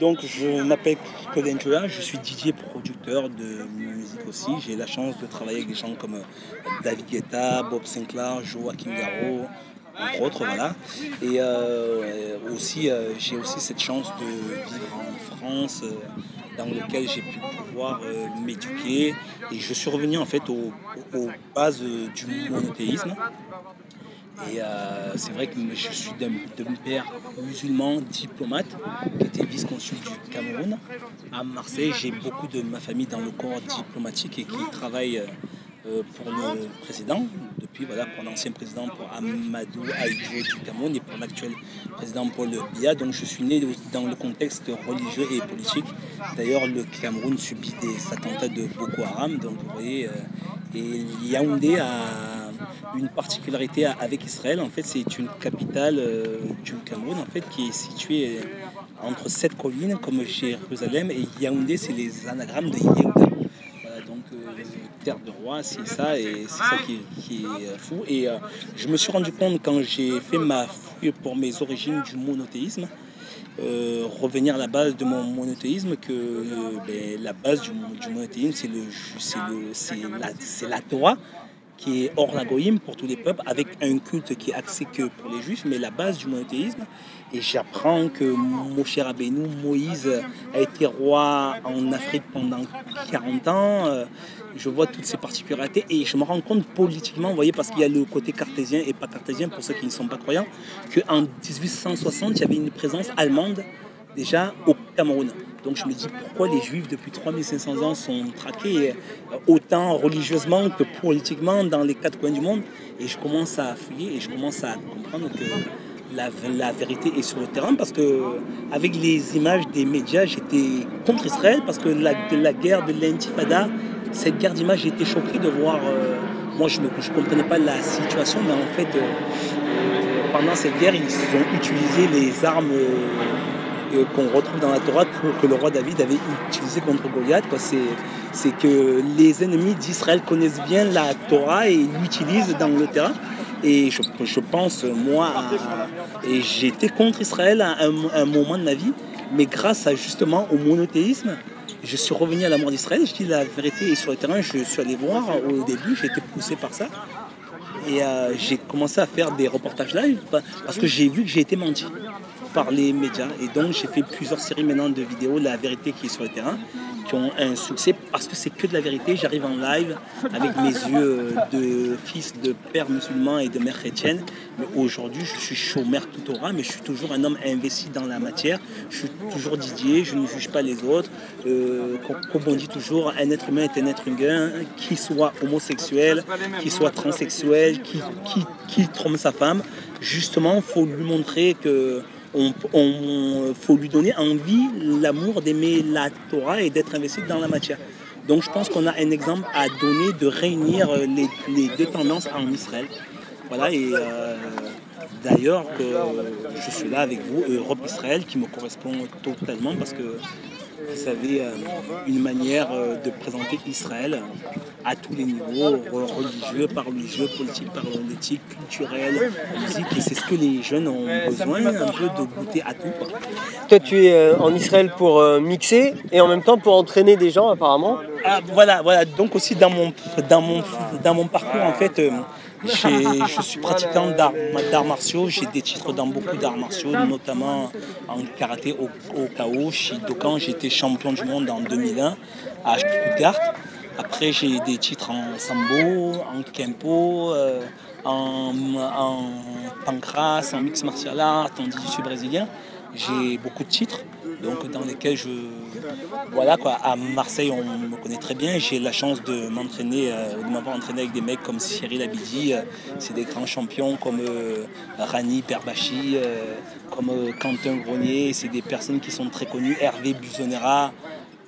donc je m'appelle Colin Joa, je suis DJ producteur de musique aussi. J'ai la chance de travailler avec des gens comme euh, David Guetta, Bob Sinclair, Joaquin Garraud, entre autres, voilà. Et euh, aussi, euh, j'ai aussi cette chance de vivre en France, dans lequel j'ai pu pouvoir m'éduquer. Et je suis revenu en fait aux bases du monothéisme. Et euh, c'est vrai que je suis d'un père musulman diplomate qui était vice-consul du Cameroun à Marseille. J'ai beaucoup de ma famille dans le corps diplomatique et qui travaille euh, pour le président, depuis voilà, pour l'ancien président pour Amadou Aïdjo du Cameroun et pour l'actuel président Paul Biya. Donc je suis né dans le contexte religieux et politique. D'ailleurs, le Cameroun subit des attentats de Boko Haram. Donc vous voyez, euh, et Yaoundé a une particularité avec Israël. En fait, c'est une capitale euh, du Cameroun en fait, qui est située euh, entre sept collines comme Jérusalem et Yaoundé, c'est les anagrammes de Yehuda. Voilà, donc euh, terre de roi, c'est ça et c'est ça qui est, fou. Et je me suis rendu compte quand j'ai fait ma fouille pour mes origines du monothéisme. revenir à la base de mon monothéisme, que ben, la base du, monothéisme, c'est la, la Torah, qui est hors la pour tous les peuples, avec un culte qui est axé que pour les juifs, mais la base du monothéisme. Et j'apprends que Moshe Rabbeinu, Moïse, a été roi en Afrique pendant 40 ans. Je vois toutes ces particularités et je me rends compte politiquement, vous voyez, parce qu'il y a le côté cartésien et pas cartésien pour ceux qui ne sont pas croyants, qu'en 1860, il y avait une présence allemande déjà au Donc je me dis pourquoi les juifs depuis 3500 ans sont traqués euh, autant religieusement que politiquement dans les quatre coins du monde? Et je commence à fouiller et je commence à comprendre que la, vérité est sur le terrain parce que avec les images des médias, j'étais contre Israël parce que la, la guerre de l'intifada, cette guerre d'image, j'étais choqué de voir. Euh, moi, je ne comprenais pas la situation, mais en fait, euh, pendant cette guerre, ils ont utilisé les armes qu'on retrouve dans la Torah que, le roi David avait utilisé contre Goliath. C'est que les ennemis d'Israël connaissent bien la Torah et l'utilisent dans le terrain. Et je, pense, moi, et j'étais contre Israël à un, moment de ma vie, mais grâce justement au monothéisme, je suis revenu à la mort d'Israël. Je dis la vérité est sur le terrain. Je suis allé voir au début, j'ai été poussé par ça. Et euh, j'ai commencé à faire des reportages live parce que j'ai vu que j'ai été menti par les médias. Et donc j'ai fait plusieurs séries maintenant de vidéos, La vérité qui est sur le terrain, qui ont un succès parce que c'est que de la vérité. J'arrive en live avec mes yeux de fils de père musulman et de mère chrétienne. Mais aujourd'hui, je suis chômeur tout aura, mais je suis toujours un homme investi dans la matière. Je suis toujours Didier, je ne juge pas les autres. Comme on dit toujours, un être humain est un être humain, qu'il soit homosexuel, qu'il soit transsexuel, qui, qui, qui trompe sa femme. Justement, il faut lui montrer que on, faut lui donner envie, l'amour d'aimer la Torah et d'être investi dans la matière. Donc je pense qu'on a un exemple à donner de réunir les, deux tendances en Israël. Voilà, et euh, d'ailleurs je suis là avec vous, Europe-Israël, qui me correspond totalement parce que vous avez euh, une manière euh, de présenter Israël à tous les niveaux, religieux, par religieux, politique, par politique, culturel, musique. Et c'est ce que les jeunes ont besoin, un peu de goûter à tout. Toi, tu es euh, en Israël pour mixer et en même temps pour entraîner des gens, apparemment ah, Voilà, voilà. Donc aussi dans mon, dans mon, dans mon parcours, en fait, je suis pratiquant d'arts martiaux. J'ai des titres dans beaucoup d'arts martiaux, notamment en karaté au, au. Shidokan, été champion du monde en 2001 à Stuttgart. Après, j'ai des titres en sambo, en kempo, euh, en, en pancras, en mix martial art, en jiu brésilien. J'ai beaucoup de titres donc dans lesquels je voilà quoi à Marseille on me connaît très bien. J'ai la chance de m'entraîner euh, de m'avoir entraîné avec des mecs comme Cyril Abidi euh, c'est des grands champions comme euh, Rani Perbachi comme Quentin Grenier c'est des personnes qui sont très connues. Hervé Buzonera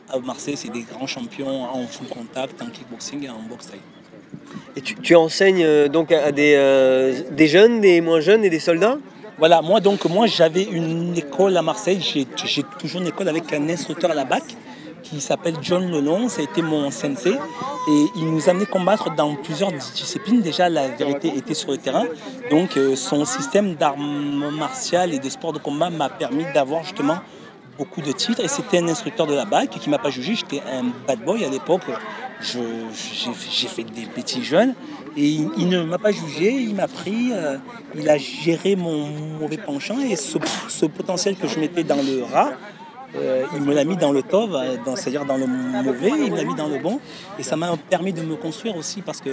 à Marseille c'est des grands champions en full contact en kickboxing et en boxe et tu, enseignes donc à des, des jeunes des moins jeunes et des soldats? Voilà, moi donc moi j'avais une école à Marseille, j'ai toujours une école avec un instructeur à la BAC qui s'appelle John Lelon. Ça a été mon sensei. Et il nous amenait combattre dans plusieurs disciplines. Déjà, la vérité était sur le terrain. Donc, euh, son système d'armes martiales et de sport de combat m'a permis d'avoir justement beaucoup de titres. Et c'était un instructeur de la BAC qui m'a pas jugé. J'étais un bad boy à l'époque. J'ai fait des petits jeunes. Et il, ne m'a pas jugé. Il m'a pris. euh, il a géré mon mauvais penchant. Et ce, ce potentiel que je mettais dans le rat, euh, il me l'a mis dans le tov, euh, c'est-à-dire dans le mauvais, il me l'a mis dans le bon. Et ça m'a permis de me construire aussi parce que,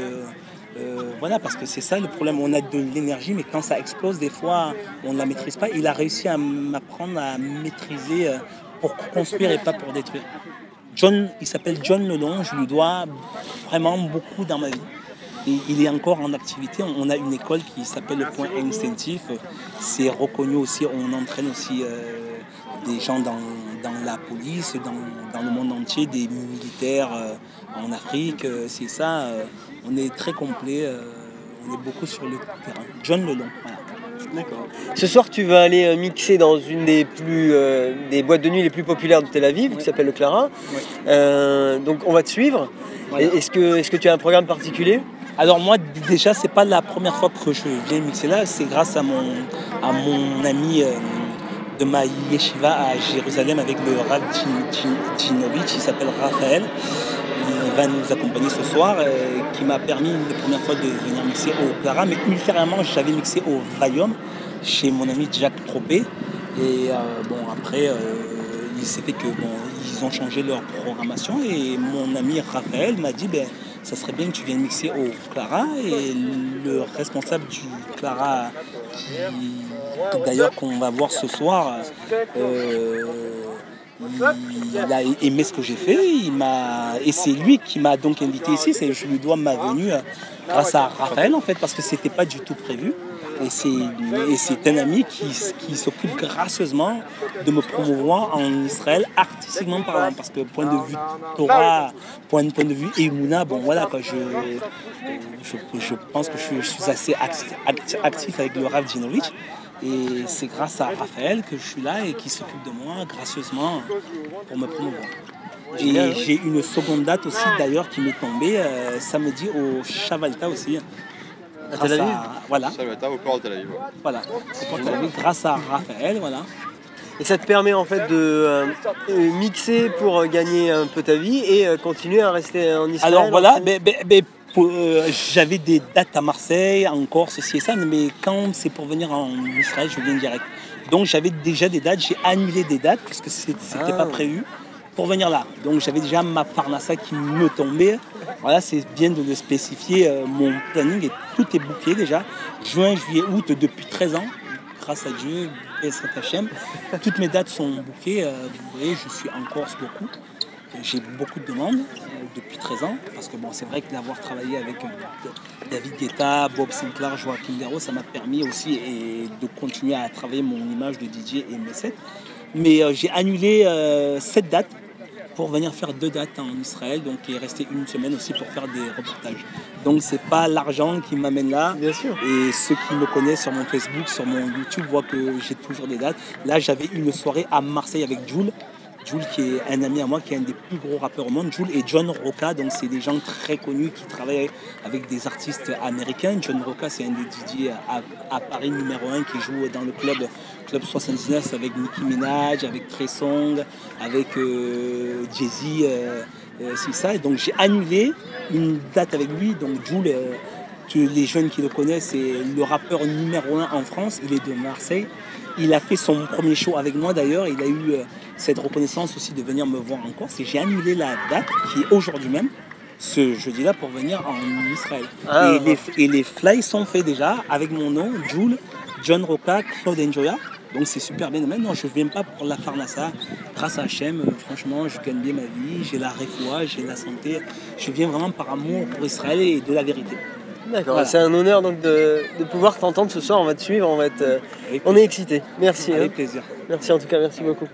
euh, voilà, parce que c'est ça le problème. On a de l'énergie, mais quand ça explose, des fois, on ne la maîtrise pas. Il a réussi à m'apprendre à maîtriser euh, pour construire et pas pour détruire. John, il s'appelle John Lelon, je lui dois vraiment beaucoup dans ma vie. Il est encore en activité. On a une école qui s'appelle le point instinctif. C'est reconnu aussi. On entraîne aussi euh, des gens dans, dans la police, dans, dans le monde entier, des militaires en Afrique. C'est ça. On est très complet. euh, on est beaucoup sur le terrain. John Lelon. Voilà. D'accord. Ce soir, tu vas aller euh, mixer dans une des plus euh, des boîtes de nuit les plus populaires de Tel Aviv, qui s'appelle le Clara. Ouais. Euh, donc, on va te suivre. Voilà. Est-ce que, est-ce que tu as un programme particulier? Alors moi déjà c'est pas la première fois que je viens mixer là, c'est grâce à mon, à mon ami de ma yeshiva à Jérusalem avec le Rav il s'appelle Raphaël. Il va nous accompagner ce soir, euh, qui m'a permis une des premières fois de venir mixer au Clara, mais ultérieurement j'avais mixé au Valium chez mon ami Jack Tropé. Et euh, bon après euh, il s'est fait que bon, ils ont changé leur programmation et mon ami Raphaël m'a dit ben ça serait bien que tu viennes mixer au Clara et le responsable du Clara d'ailleurs qu'on va voir ce soir euh, il a aimé ce que j'ai fait il m'a et c'est lui qui m'a donc invité ici je lui dois ma venue euh, grâce à Raphaël en fait parce que c'était pas du tout prévu et c'est, un ami qui, s'occupe gracieusement de me promouvoir en Israël artistiquement parlant. Parce que point de vue Torah, point, point de vue Emouna, bon voilà, je, je, pense que je, suis- assez acti- acti- actif avec le Rav Djinovitch. Et c'est grâce à Raphaël que je suis là et qui s'occupe de moi gracieusement pour me promouvoir. Et j'ai une seconde date aussi d'ailleurs qui m'est tombée euh, samedi au Chavalta aussi. À Tel Grâce Aviv Voilà. Être au port de Tel Aviv. Voilà, c'est pour Tel Aviv, grâce à Raphaël, voilà. Et ça te permet en fait de euh, euh, mixer pour gagner un peu ta vie et euh, continuer à rester en Israël. Alors voilà, euh, j'avais des dates à Marseille, en Corse, ceci et ça, mais quand c'est pour venir en Israël, je viens direct. Donc j'avais déjà des dates, j'ai annulé des dates parce que c'était Ah. pas prévu pour venir là. Donc j'avais déjà ma parnassa qui me tombait. Voilà, c'est bien de le spécifier. euh, mon planning et tout est bouclé déjà. Juin, juillet, août depuis 13 ans. Grâce à Dieu, Hachem. Toutes mes dates sont bouclées. euh, vous voyez, je suis en Corse beaucoup. J'ai beaucoup de demandes euh, depuis 13 ans, parce que bon, c'est vrai que d'avoir travaillé avec euh, David Guetta, Bob Sinclair, Joaquin Garro, ça m'a permis aussi et de continuer à travailler mon image de DJ et mes sets. Mais euh, j'ai annulé euh, cette date pour venir faire deux dates en Israël, donc il est resté une semaine aussi pour faire des reportages. Donc c'est pas l'argent qui m'amène là, Bien sûr. et ceux qui me connaissent sur mon Facebook, sur mon YouTube, voient que j'ai toujours des dates. Là, j'avais une soirée à Marseille avec Jules. Jules, qui est un ami à moi, qui est un des plus gros rappeurs au monde. Jules et John Roca, donc c'est des gens très connus qui travaillent avec des artistes américains. John Roca, c'est un des DJ à, Paris numéro 1 qui joue dans le club, club 79 avec Nicki Minaj, avec Trey Songz, avec euh, Jay-Z. euh, euh, c'est ça. Donc j'ai annulé une date avec lui. Donc Jules. euh, les jeunes qui le connaissent, c'est le rappeur numéro un en France. Il est de Marseille. Il a fait son premier show avec moi d'ailleurs. Il a eu euh, cette reconnaissance aussi de venir me voir en Corse. Et j'ai annulé la date qui est aujourd'hui même, ce jeudi-là, pour venir en Israël. Ah. et, les, et les fly sont faits déjà avec mon nom, Jules, John Roca, Claude Enjoya. Donc c'est super bien. Maintenant, je ne viens pas pour la Farnassa. Grâce à Hachem, euh, franchement, je gagne bien ma vie. J'ai la réfoua, j'ai la santé. Je viens vraiment par amour pour Israël et de la vérité. D'accord, Voilà. c'est un honneur donc de, de pouvoir t'entendre ce soir. On va te suivre, on va être, euh, on est excités. Merci, hein. avec plaisir. merci en tout cas, merci beaucoup.